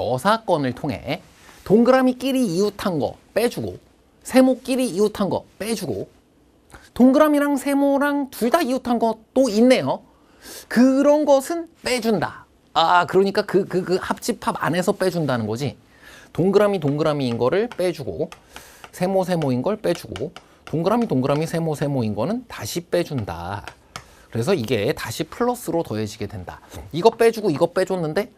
여사건을 통해 동그라미끼리 이웃한 거 빼주고 세모끼리 이웃한 거 빼주고 동그라미랑 세모랑 둘 다 이웃한 것도 있네요. 그런 것은 빼준다. 아 그러니까 그 그 그 합집합 안에서 빼준다는 거지. 동그라미 동그라미인 거를 빼주고 세모 세모인 걸 빼주고 동그라미 동그라미 세모 세모인 거는 다시 빼준다. 그래서 이게 다시 플러스로 더해지게 된다. 이거 빼주고 이거 빼줬는데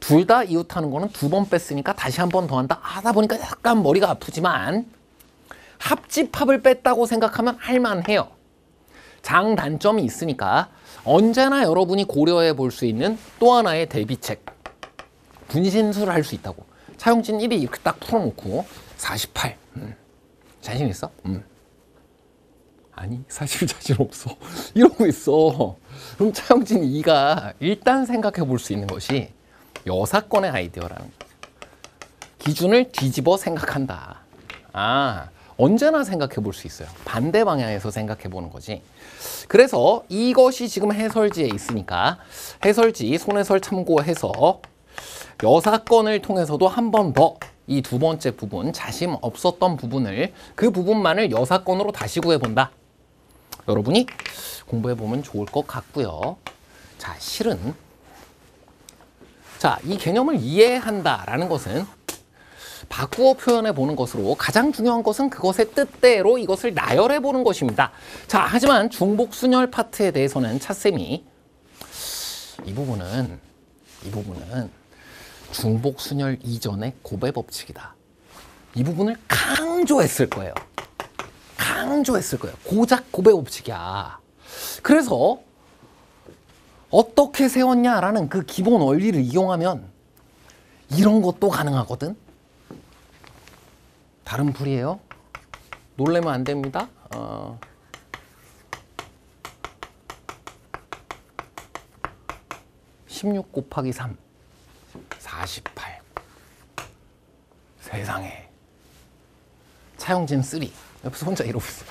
둘 다 이웃하는 거는 두 번 뺐으니까 다시 한 번 더 한다. 하다 보니까 약간 머리가 아프지만 합집합을 뺐다고 생각하면 할만해요. 장단점이 있으니까 언제나 여러분이 고려해 볼 수 있는 또 하나의 대비책. 분신술을 할 수 있다고. 차용진 1위 이렇게 딱 풀어놓고 48. 음. 자신 있어? 음. 아니 사실 자신 없어. 이러고 있어. 그럼 차용진 2가 일단 생각해 볼 수 있는 것이 여사건의 아이디어라는 거예요. 기준을 뒤집어 생각한다. 아, 언제나 생각해 볼 수 있어요. 반대 방향에서 생각해 보는 거지. 그래서 이것이 지금 해설지에 있으니까 해설지 손해설 참고해서 여사건을 통해서도 한 번 더 이 두 번째 부분 자신 없었던 부분을 그 부분만을 여사건으로 다시 구해본다. 여러분이 공부해 보면 좋을 것 같고요. 자, 실은 자, 이 개념을 이해한다라는 것은 바꾸어 표현해 보는 것으로 가장 중요한 것은 그것의 뜻대로 이것을 나열해 보는 것입니다. 자, 하지만 중복 순열 파트에 대해서는 차쌤이 이 부분은 이 부분은 중복 순열 이전의 고배 법칙이다. 이 부분을 강조했을 거예요. 강조했을 거예요. 고작 고배 법칙이야. 그래서 어떻게 세웠냐라는 그 기본 원리를 이용하면 이런 것도 가능하거든. 다른 풀이에요. 놀래면 안 됩니다. 어. (16) 곱하기 (3) 48 세상에 차용진 3 옆에서 혼자 이러고 있어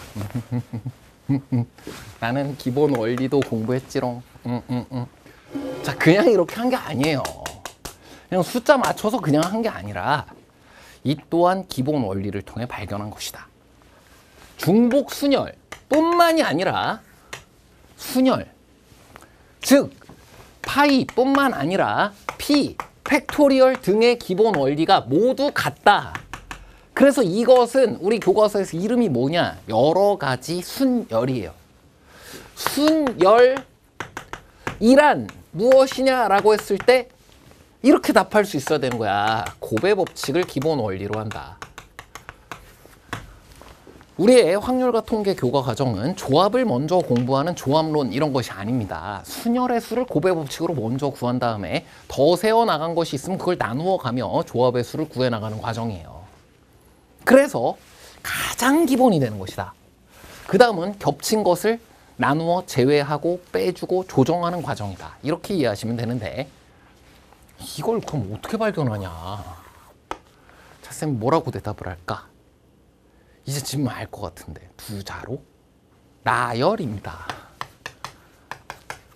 나는 기본 원리도 공부했지롱 음, 음, 음. 자 그냥 이렇게 한 게 아니에요 그냥 숫자 맞춰서 그냥 한 게 아니라 이 또한 기본 원리를 통해 발견한 것이다 중복 순열 뿐만이 아니라 순열 즉 파이 뿐만 아니라 P factorial 등의 기본 원리가 모두 같다. 그래서 이것은 우리 교과서에서 이름이 뭐냐? 여러 가지 순열이에요. 순열이란 무엇이냐라고 했을 때 이렇게 답할 수 있어야 되는 거야. 곱의 법칙을 기본 원리로 한다. 우리의 확률과 통계 교과 과정은 조합을 먼저 공부하는 조합론 이런 것이 아닙니다. 순열의 수를 곱의 법칙으로 먼저 구한 다음에 더 세어 나간 것이 있으면 그걸 나누어 가며 조합의 수를 구해 나가는 과정이에요. 그래서 가장 기본이 되는 것이다. 그 다음은 겹친 것을 나누어 제외하고 빼주고 조정하는 과정이다. 이렇게 이해하시면 되는데 이걸 그럼 어떻게 발견하냐? 차쌤 뭐라고 대답을 할까? 이제 지금 알 것 같은데 부자로 나열입니다.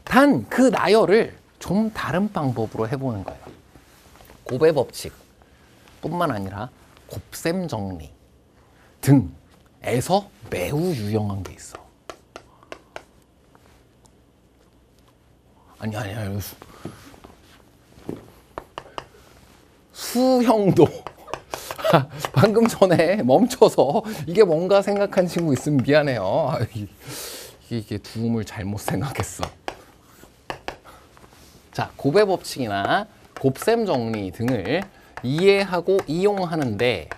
단 그 나열을 좀 다른 방법으로 해보는 거예요. 고배 법칙 뿐만 아니라 곱셈 정리 등에서 매우 유용한 게 있어. 아니 아니 아니 수, 수형도 방금 전에 멈춰서 이게 뭔가 생각한 친구 있으면 미안해요. 아, 이게 두음을 잘못 생각했어. 자, 고배 법칙이나 곱셈 정리 등을 이해하고 이용하는데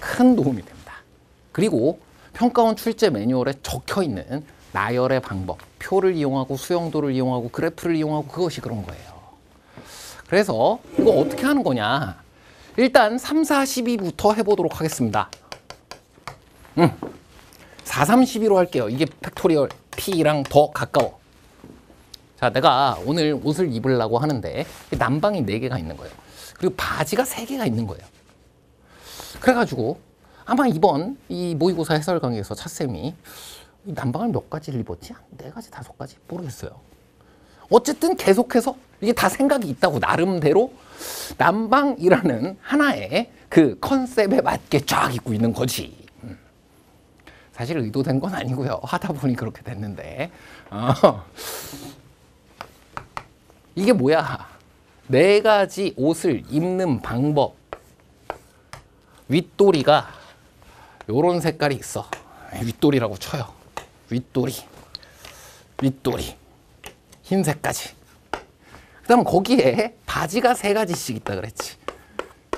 큰 도움이 됩니다. 그리고 평가원 출제 매뉴얼에 적혀 있는 나열의 방법, 표를 이용하고 수용도를 이용하고 그래프를 이용하고 그것이 그런 거예요. 그래서 이거 어떻게 하는 거냐? 일단 3, 4, 12부터 해보도록 하겠습니다. 음, 4, 3, 12로 할게요. 이게 factorial P랑 더 가까워. 자, 내가 오늘 옷을 입으려고 하는데 남방이 4개가 있는 거예요. 그리고 바지가 3개가 있는 거예요. 그래가지고 아마 이번 이 모의고사 해설 강의에서 차쌤이 남방을 몇 가지를 입었지? 네 가지, 다섯 가지? 모르겠어요. 어쨌든 계속해서 이게 다 생각이 있다고 나름대로 남방이라는 하나의 그 컨셉에 맞게 쫙 입고 있는 거지. 음. 사실 의도된 건 아니고요. 하다 보니 그렇게 됐는데. 어. 이게 뭐야? 네 가지 옷을 입는 방법. 윗도리가 요런 색깔이 있어. 윗도리라고 쳐요. 윗도리. 윗도리. 흰색까지. 그 다음 거기에 바지가 세 가지씩 있다 그랬지.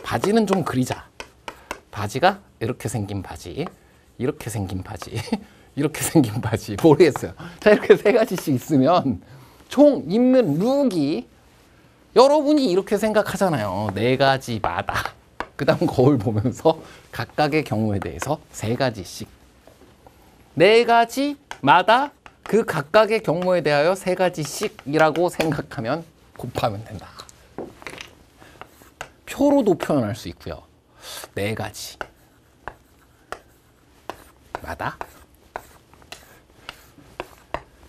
바지는 좀 그리자. 바지가 이렇게 생긴 바지, 이렇게 생긴 바지, 이렇게 생긴 바지. 모르겠어요. 자, 이렇게 세 가지씩 있으면 총 입는 룩이 여러분이 이렇게 생각하잖아요. 네 가지마다. 그 다음 거울 보면서 각각의 경우에 대해서 세 가지씩. 네 가지마다 그 각각의 경우에 대하여 세 가지씩이라고 생각하면 곱하면 된다. 표로도 표현할 수 있고요. 네 가지. 마다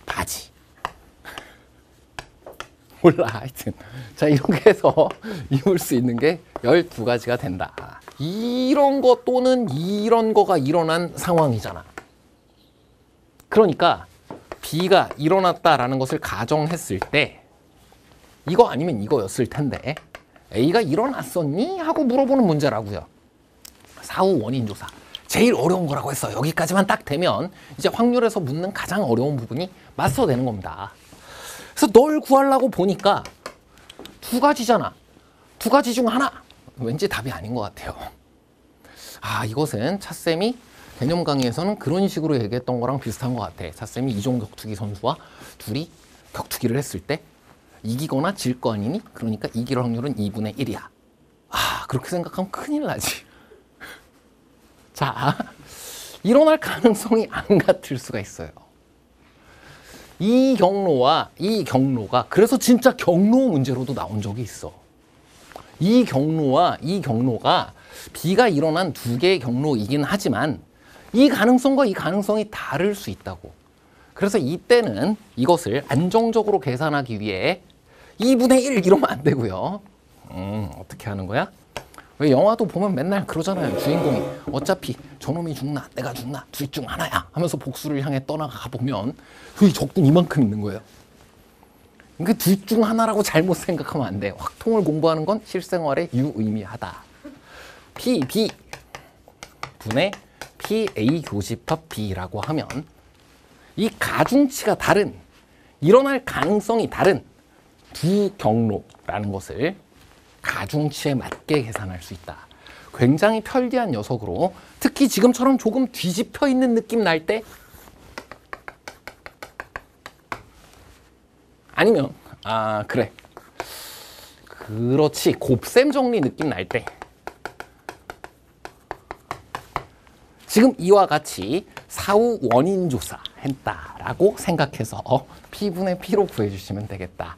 바지. 몰라 하여튼 자 이렇게 해서 입을 수 있는 게 12가지가 된다. 이런 거 또는 이런 거가 일어난 상황이잖아. 그러니까 B가 일어났다라는 것을 가정했을 때 이거 아니면 이거였을 텐데 A가 일어났었니? 하고 물어보는 문제라고요. 사후 원인 조사. 제일 어려운 거라고 했어. 여기까지만 딱 되면 이제 확률에서 묻는 가장 어려운 부분이 맞서 되는 겁니다. 그래서 널 구하려고 보니까 두 가지잖아. 두 가지 중 하나. 왠지 답이 아닌 것 같아요. 아, 이것은 차쌤이 개념 강의에서는 그런 식으로 얘기했던 거랑 비슷한 것 같아. 차쌤이 이종 격투기 선수와 둘이 격투기를 했을 때 이기거나 질 거 아니니? 그러니까 이길 확률은 2분의 1이야. 아, 그렇게 생각하면 큰일 나지. 자, 일어날 가능성이 안 같을 수가 있어요. 이 경로와 이 경로가 그래서 진짜 경로 문제로도 나온 적이 있어. 이 경로와 이 경로가 비가 일어난 두 개의 경로이긴 하지만 이 가능성과 이 가능성이 다를 수 있다고. 그래서 이때는 이것을 안정적으로 계산하기 위해 2분의 1 이러면 안 되고요. 음, 어떻게 하는 거야? 왜 영화도 보면 맨날 그러잖아요. 주인공이 어차피 저놈이 죽나 내가 죽나 둘 중 하나야 하면서 복수를 향해 떠나가 보면 그 적군 이만큼 있는 거예요. 그러니까 둘중 하나라고 잘못 생각하면 안 돼. 확통을 공부하는 건 실생활에 유의미하다. P, B 분의 P, A 교집합 B라고 하면 이 가중치가 다른 일어날 가능성이 다른 두 경로라는 것을 가중치에 맞게 계산할 수 있다. 굉장히 편리한 녀석으로 특히 지금처럼 조금 뒤집혀 있는 느낌 날 때 아니면 아 그래 그렇지 곱셈 정리 느낌 날 때 지금 이와 같이 사후 원인 조사 했다라고 생각해서 P분의 P로 구해주시면 되겠다.